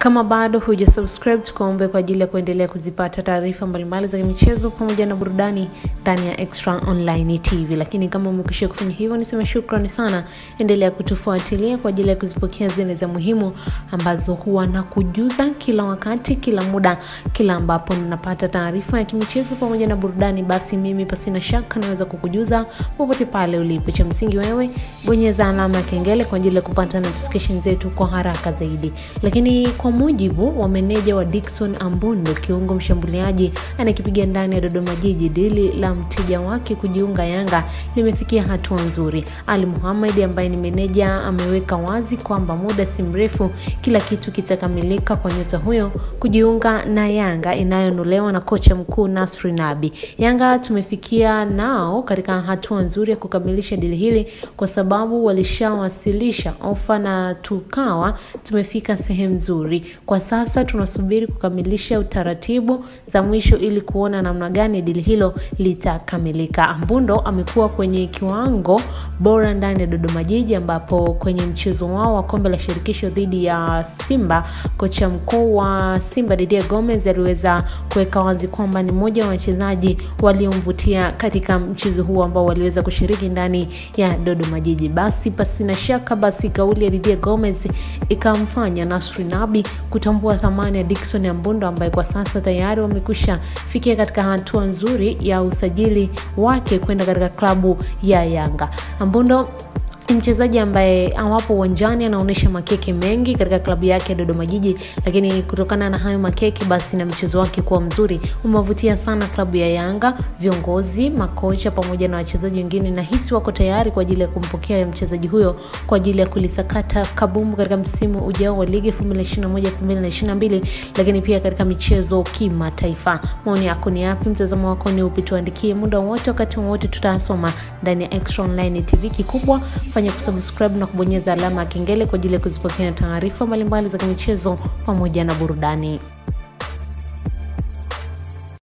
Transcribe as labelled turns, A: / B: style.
A: Kama bado hujasubscribe, tukaombe kwa ajili ya kuendelea kuzipata taarifa mbalimbali za michezo pamoja na burudani ndani ya Extra Online TV. Lakini kama umekwisha kufanya hivyo, niseme shukrani sana. Endelea kutufuatilia kwa ajili ya kuzipokea zile za muhimu ambazo huwa na kujuza kila wakati, kila muda, kila ambapo ninapata taarifa ya kimichezo pamoja na burudani, basi mimi pasina shaka naweza kukujuza popote pale ulipo. Cha msingi wewe bonyeza alama ya kengele kwa ajili ya kupata notification zetu kwa haraka zaidi. Lakini kwa mujibu wa meneja wa Dickson Ambundo, kiungo mshambuliaji anakipiga ndani ya Dodoma Jiji, dili la mteja wake kujiunga Yanga limefikia hatua nzuri. Ali Muhammad ambaye ni meneja ameweka wazi kwamba muda si mrefu kila kitu kitakamilika kwa nyota huyo kujiunga na Yanga inayonolewa na kocha mkuu Nasri Nabi. Yanga tumefikia nao katika hatua nzuri ya kukamilisha dili hili kwa sababu walishawasilisha ofa na tukawa tumefika sehemu nzuri. Kwa sasa tunasubiri kukamilisha utaratibu za mwisho ili kuona namna gani dili hilo litakamilika. Mbundo amekuwa kwenye kiwango bora ndani ya Dodoma Jiji, ambapo kwenye mchezo wao wa kombe la shirikisho dhidi ya Simba, kocha mkuu wa Simba Didier Gomez aliweza kuweka wazi kwamba ni mmoja wa wachezaji waliomvutia katika mchezo huo ambao waliweza kushiriki ndani ya Dodoma Jiji. Basi pasina shaka, basi kauli ya Didier Gomez ikamfanya Nasri Nabi kutambua thamani ya Dickson Yambundo ambaye kwa sasa tayari wamekusha fikia katika hatua nzuri ya usajili wake kwenda katika klabu ya Yanga. Ambundo ni mchezaji ambaye awapo uwanjani anaonyesha makeke mengi katika klabu yake ya Dodoma Jiji, lakini kutokana na hayo makeke, basi na mchezo wake kuwa mzuri umewavutia sana klabu ya Yanga, viongozi, makocha pamoja na wachezaji wengine, na hisi wako tayari kwa ajili ya kumpokea mchezaji huyo kwa ajili ya kulisakata kabumbu katika msimu ujao wa ligi 2021 2022, lakini pia katika michezo kimataifa. Maoni yako ni yapi? Mtazamo wako ni upi? Tuandikie muda wote, wakati wowote, tutasoma ndani ya Extra Online TV. Kikubwa fanya kusubscribe na kubonyeza alama ya kengele kwa ajili ya kuzipokea taarifa mbalimbali za kimichezo pamoja na burudani.